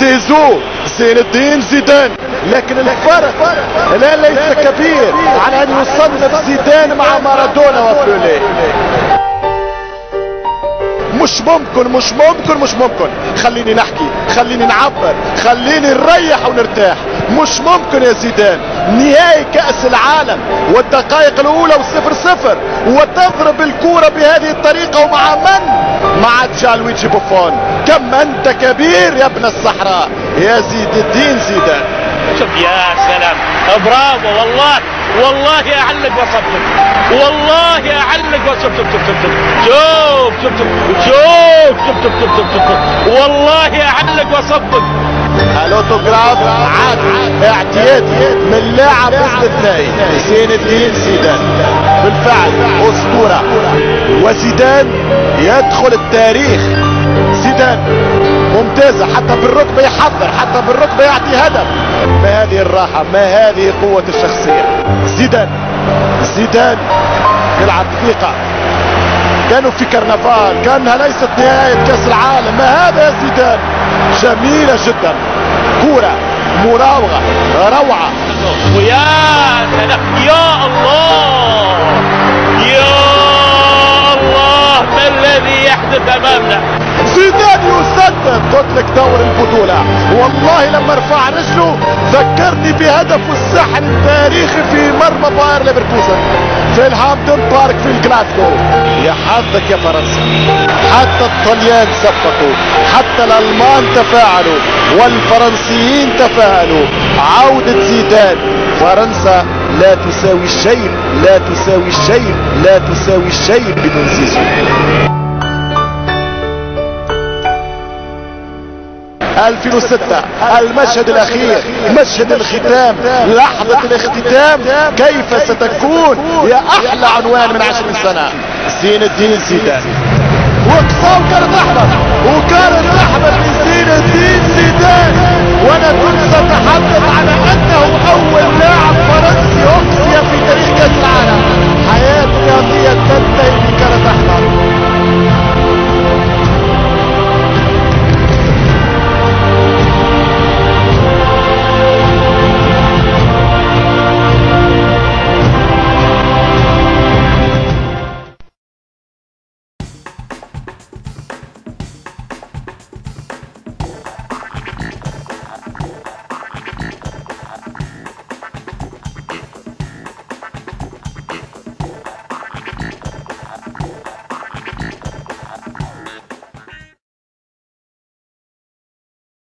زيزو زين الدين زيدان. لكن الفرق لا ليس كبير على أن يصنف زيدان مع مارادونا وبيليه. مش ممكن مش ممكن مش ممكن. خليني نحكي خليني نعبر خليني نريح ونرتاح. مش ممكن يا زيدان. نهائي كأس العالم والدقائق الأولى والصفر صفر وتضرب الكورة بهذه الطريقة ومع من؟ مع جالويجي بوفون كم أنت كبير يا ابن الصحراء يا زيد الدين زيدان شوف يا سلام برافو والله والله اعلق وصبتك والله اعلق وصبتك شوف شوف شوف شوف شوف شوف شوف شوف والله اعلق وصبتك الأوتوغراف عادي اعتيادي من لاعب استثنائي زين الدين زيدان. بالفعل أسطورة. وزيدان يدخل التاريخ. زيدان ممتازة حتى بالركبة يحضر حتى بالركبة يعطي هدف. ما هذه الراحة؟ ما هذه قوة الشخصية؟ زيدان زيدان يلعب ثقة. كانوا في كرنفال كانها ليست نهاية كأس العالم ما هذا يا زيدان؟ جميلة جدا. كورة مراوغة روعة. ويا سلام. يا الله. لك دور البطولة. والله لما رفع رجله ذكرني بهدفه السحر التاريخي في مرمى باير ليفركوزن. في الهامبتون بارك في الكلاسيكو يا حظك يا فرنسا. حتى الطليان سبقوا. حتى الألمان تفاعلوا. والفرنسيين تفاعلوا عودة زيدان. فرنسا لا تساوي شيء لا تساوي شيء لا تساوي شيء بدون زيزو. 2006 المشهد الأخير مشهد الختام لحظة الاختتام كيف ستكون؟ يا أحلى عنوان من عشر سنة. زين الدين زيدان. وقصة وكانت احمر وكانت احمر لزين الدين زيدان وأنا